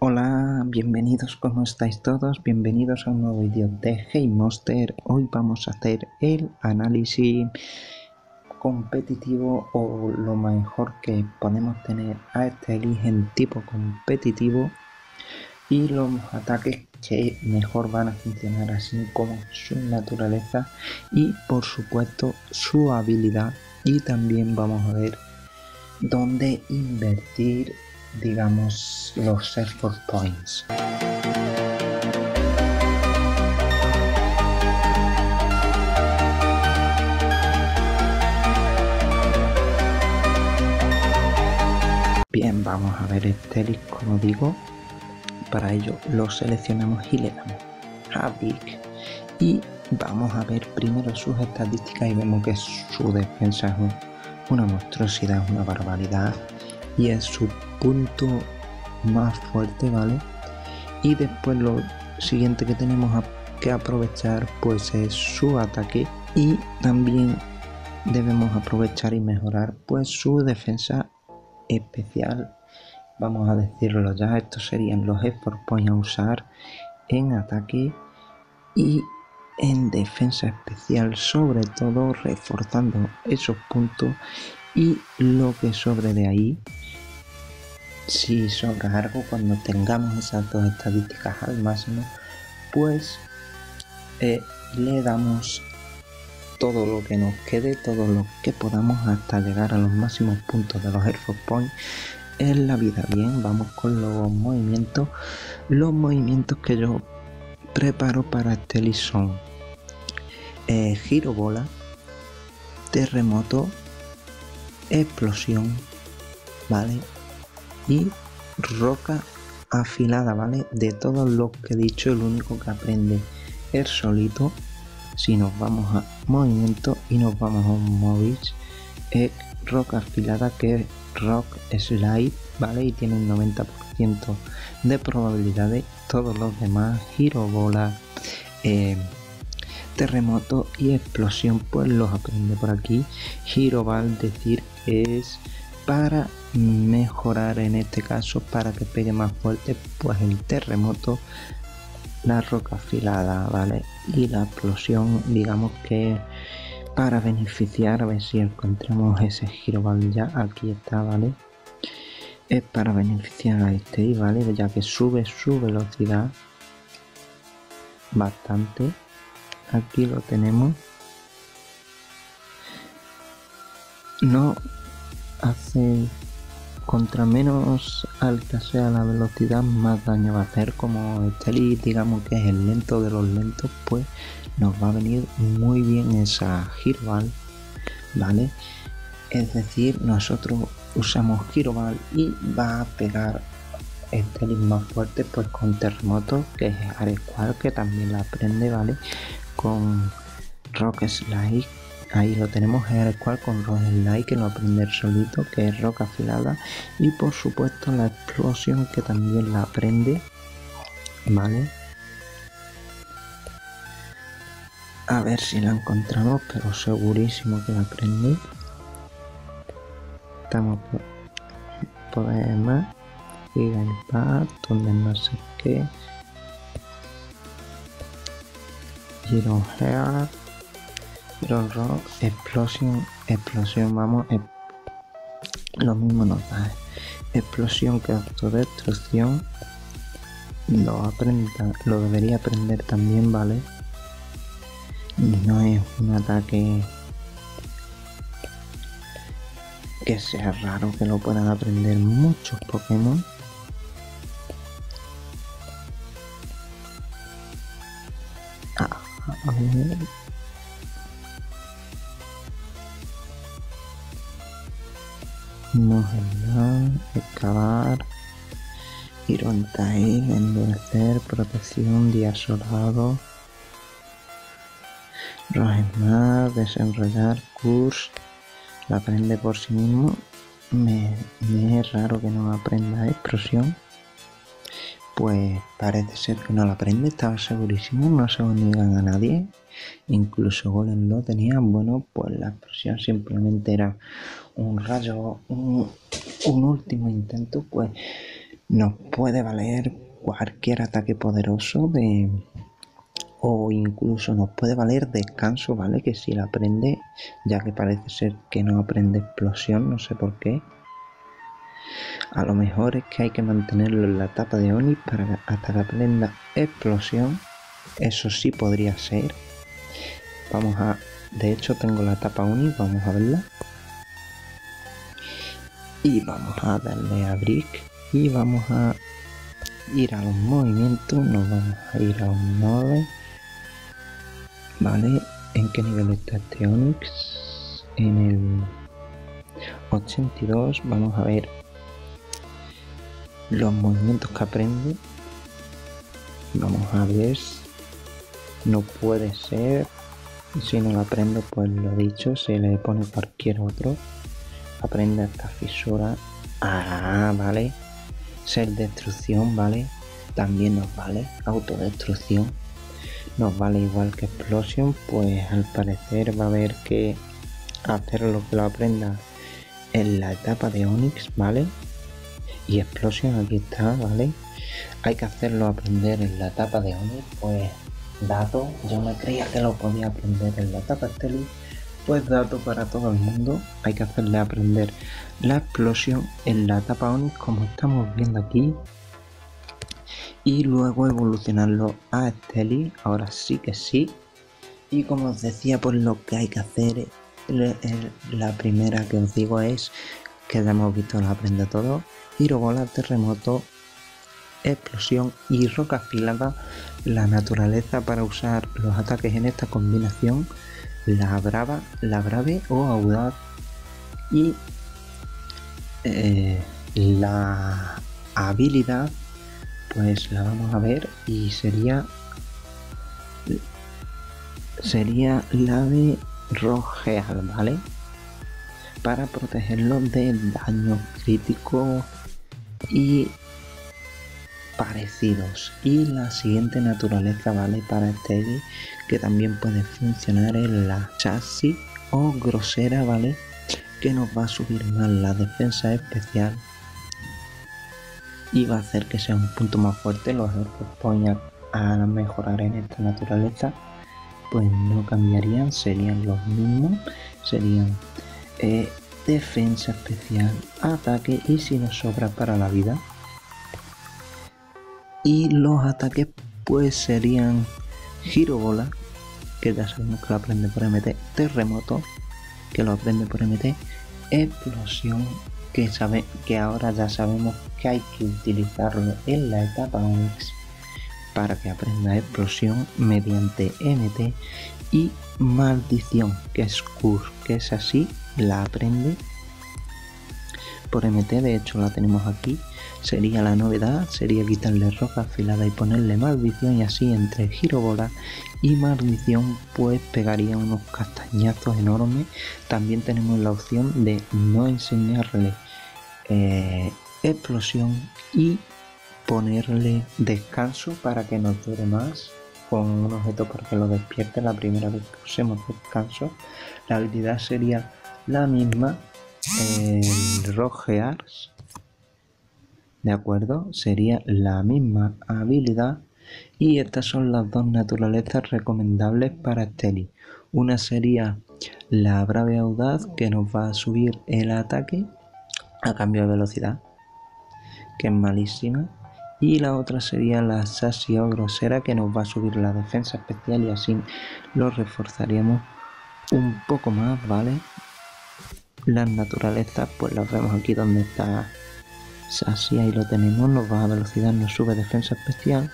Hola, bienvenidos, ¿cómo estáis todos? Bienvenidos a un nuevo vídeo de Hey Monster. Hoy vamos a hacer el análisis competitivo o lo mejor que podemos tener a este en tipo competitivo y los ataques que mejor van a funcionar así como su naturaleza y por supuesto su habilidad y también vamos a ver dónde invertir digamos los effort points. Bien vamos a ver el como digo. Para ello lo seleccionamos y le damos a Big y vamos a ver primero sus estadísticas y vemos que su defensa es una monstruosidad, una barbaridad y es su punto más fuerte, ¿vale? Y después lo siguiente que tenemos que aprovechar pues es su ataque y también debemos aprovechar y mejorar pues su defensa especial vamos a decirlo ya, estos serían los effort points a usar en ataque y en defensa especial, sobre todo reforzando esos puntos y lo que sobre de ahí, si sobra algo cuando tengamos esas dos estadísticas al máximo, pues eh, le damos todo lo que nos quede, todo lo que podamos hasta llegar a los máximos puntos de los effort points en la vida. Bien, vamos con los movimientos. Los movimientos que yo preparo para este son eh, giro bola, terremoto, explosión, ¿vale? Y roca afilada, ¿vale? De todos los que he dicho, el único que aprende es solito. Si nos vamos a movimiento y nos vamos a un móvil, es roca afilada que Rock Slide, ¿vale? Y tiene un 90% de probabilidades. Todos los demás, giro, bola, eh, terremoto y explosión, pues los aprende por aquí. Giro va a decir es para mejorar en este caso, para que pegue más fuerte, pues el terremoto, la roca afilada, ¿vale? Y la explosión, digamos que para beneficiar, a ver si encontramos ese giro, ¿vale? Ya aquí está, ¿vale? Es para beneficiar a este, ¿vale? Ya que sube su velocidad bastante. Aquí lo tenemos. No hace contra menos alta sea la velocidad más daño va a hacer como este digamos que es el lento de los lentos pues nos va a venir muy bien esa Girbal, ¿vale? Es decir, nosotros usamos Girbal y va a pegar este más fuerte pues con terremoto que es Arequal que también la aprende, ¿vale? Con Rock Slide ahí lo tenemos Arequal con Rock Slide que lo aprender solito que es roca afilada y por supuesto la explosión que también la aprende vale A ver si la encontramos, pero segurísimo que la aprendí. Estamos por más. Y paz, donde no sé qué. Giro Hair. Giro Rock. Explosión. Explosión. Vamos. lo mismo nos da. Explosión que autodestrucción. Lo, aprenda, lo debería aprender también, ¿vale? no es un ataque que sea raro que lo puedan aprender muchos Pokémon. Ver. excavar, Irontail, endurecer, protección, día solado. Rogemar, desenrollar, curse, la aprende por sí mismo. Me, es raro que no aprenda explosión. Pues parece ser que no la aprende, estaba segurísimo, no se niegan a nadie. Incluso Golem lo tenía. Bueno, pues la explosión simplemente era un rayo, un, un último intento, pues nos puede valer cualquier ataque poderoso de o incluso nos puede valer descanso, ¿vale? Que si la aprende, ya que parece ser que no aprende explosión, no sé por qué. A lo mejor es que hay que mantenerlo en la etapa de Oni para hasta que aprenda explosión. Eso sí podría ser. Vamos a... De hecho tengo la etapa Oni, vamos a verla. Y vamos a darle a Brick. Y vamos a ir a los movimientos. Nos vamos a ir a un 9 Vale, ¿en qué nivel está este Onix? En el 82, vamos a ver los movimientos que aprende. Vamos a ver, no puede ser, si no lo aprendo pues lo dicho, se le pone cualquier otro. Aprende esta fisura. Ah, vale. Ser destrucción, vale. También nos vale. Autodestrucción nos vale igual que Explosion, pues al parecer va a haber que hacer lo que lo aprenda en la etapa de Onix, ¿vale? Y Explosion aquí está, ¿vale? Hay que hacerlo aprender en la etapa de Onix, pues dato, yo me creía que lo podía aprender en la etapa Stelly, pues dato para todo el mundo, hay que hacerle aprender la explosión en la etapa Onix como estamos viendo aquí, y luego evolucionarlo a Steli, ahora sí que sí. Y como os decía, pues lo que hay que hacer, la primera que os digo es que ya hemos visto lo aprende todo, bola, terremoto, explosión y roca afilada, la naturaleza para usar los ataques en esta combinación, la brava, la brave o audaz. Y eh, la habilidad pues la vamos a ver y sería sería la de rojeal, ¿vale? Para protegerlo del daño crítico y parecidos. Y la siguiente naturaleza, ¿vale? Para este que también puede funcionar en la chasis o grosera, ¿vale? Que nos va a subir más la defensa especial y va a hacer que sea un punto más fuerte. Los que voy a, mejorar en esta naturaleza pues no cambiarían, serían los mismos, serían eh, defensa especial, ataque y si nos sobra para la vida. Y los ataques pues serían giro bola, que ya sabemos que lo aprende por MT, terremoto, que lo aprende por MT, explosión que, sabe, que ahora ya sabemos que hay que utilizarlo en la etapa Onyx para que aprenda explosión mediante MT y maldición que es Curse que es así la aprende por MT de hecho la tenemos aquí. Sería la novedad sería quitarle roca afilada y ponerle maldición y así entre girobola y maldición pues pegaría unos castañazos enormes. También tenemos la opción de no enseñarle eh, explosión y ponerle descanso para que nos dure más con un objeto para que lo despierte la primera vez que usemos descanso. La habilidad sería la misma el rojears de acuerdo sería la misma habilidad y estas son las dos naturalezas recomendables para Steli una sería la brave audaz que nos va a subir el ataque a cambio de velocidad, que es malísima. Y la otra sería la sasia o grosera que nos va a subir la defensa especial y así lo reforzaríamos un poco más, ¿vale? Las naturalezas, pues las vemos aquí donde está sasia y lo tenemos, nos baja velocidad, nos sube defensa especial.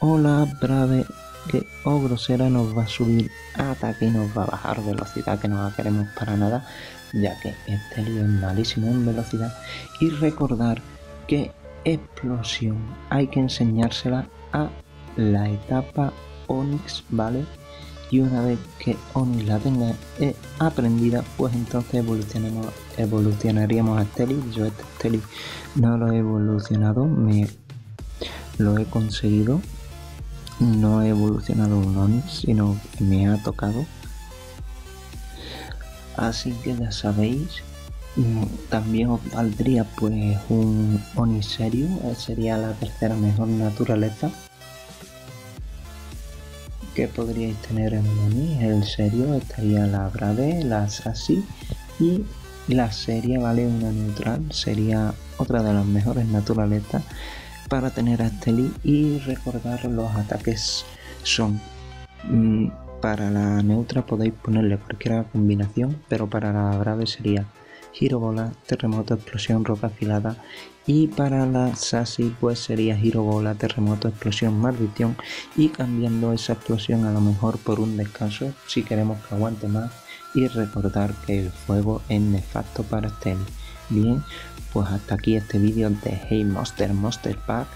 O la brave que o grosera nos va a subir ataque y nos va a bajar velocidad que no la queremos para nada ya que este lío es malísimo en velocidad y recordar que explosión hay que enseñársela a la etapa Onix, ¿vale? Y una vez que Onix la tenga eh, aprendida, pues entonces evolucionemos, evolucionaríamos a Steli. Yo este Steli no lo he evolucionado, me lo he conseguido. No he evolucionado un Onix, sino que me ha tocado Así que ya sabéis Mm, también os valdría pues un Oniserio, eh, sería la tercera mejor naturaleza. Que podríais tener en Oni? El serio estaría la Brave, la Sassy y la serie vale una neutral, sería otra de las mejores naturalezas para tener a Steli y recordar los ataques son mm, para la neutra podéis ponerle cualquier combinación pero para la brave sería giro bola, terremoto, explosión, roca afilada y para la Sassy pues sería giro bola, terremoto, explosión, maldición y cambiando esa explosión a lo mejor por un descanso si queremos que aguante más y recordar que el fuego es nefasto para Steli. Bien, pues hasta aquí este vídeo de Hey Monster Monster Pack.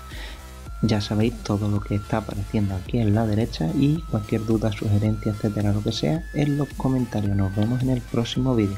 Ya sabéis todo lo que está apareciendo aquí en la derecha y cualquier duda, sugerencia, etcétera, lo que sea, en los comentarios. Nos vemos en el próximo vídeo.